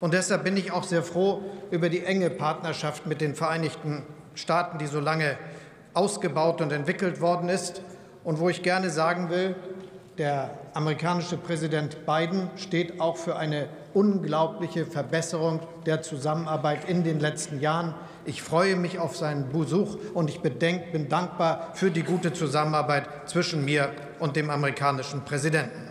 Und deshalb bin ich auch sehr froh über die enge Partnerschaft mit den Vereinigten Staaten, die so lange ausgebaut und entwickelt worden ist und wo ich gerne sagen will, der amerikanische Präsident Biden steht auch für eine unglaubliche Verbesserung der Zusammenarbeit in den letzten Jahren. Ich freue mich auf seinen Besuch und ich bedenk, bin dankbar für die gute Zusammenarbeit zwischen mir und dem amerikanischen Präsidenten.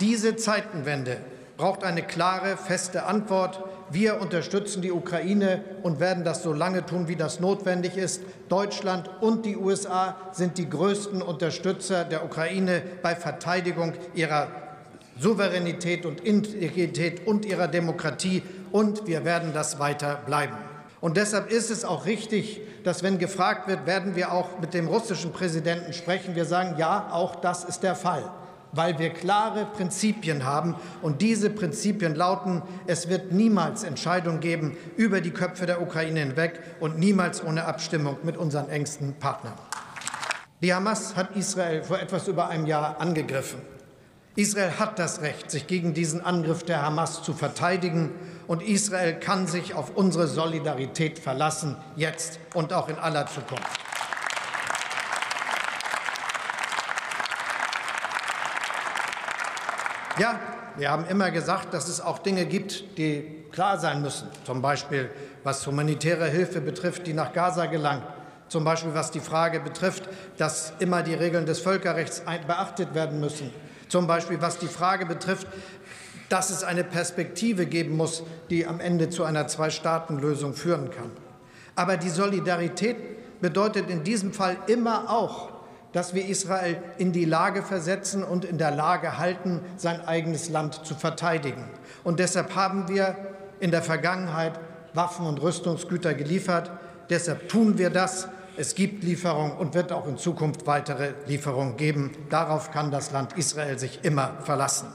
Diese Zeitenwende braucht eine klare, feste Antwort. Wir unterstützen die Ukraine und werden das so lange tun, wie das notwendig ist. Deutschland und die USA sind die größten Unterstützer der Ukraine bei Verteidigung ihrer Souveränität und Integrität und ihrer Demokratie. Und wir werden das weiter bleiben. Und deshalb ist es auch richtig, dass, wenn gefragt wird, werden wir auch mit dem russischen Präsidenten sprechen, wir sagen, ja, auch das ist der Fall weil wir klare Prinzipien haben. Und diese Prinzipien lauten, es wird niemals Entscheidungen geben über die Köpfe der Ukraine hinweg und niemals ohne Abstimmung mit unseren engsten Partnern. Die Hamas hat Israel vor etwas über einem Jahr angegriffen. Israel hat das Recht, sich gegen diesen Angriff der Hamas zu verteidigen. Und Israel kann sich auf unsere Solidarität verlassen, jetzt und auch in aller Zukunft. Ja, wir haben immer gesagt, dass es auch Dinge gibt, die klar sein müssen. Zum Beispiel, was humanitäre Hilfe betrifft, die nach Gaza gelangt. Zum Beispiel, was die Frage betrifft, dass immer die Regeln des Völkerrechts beachtet werden müssen. Zum Beispiel, was die Frage betrifft, dass es eine Perspektive geben muss, die am Ende zu einer Zwei-Staaten-Lösung führen kann. Aber die Solidarität bedeutet in diesem Fall immer auch, dass wir Israel in die Lage versetzen und in der Lage halten, sein eigenes Land zu verteidigen. Und deshalb haben wir in der Vergangenheit Waffen und Rüstungsgüter geliefert. Deshalb tun wir das. Es gibt Lieferungen und wird auch in Zukunft weitere Lieferungen geben. Darauf kann das Land Israel sich immer verlassen.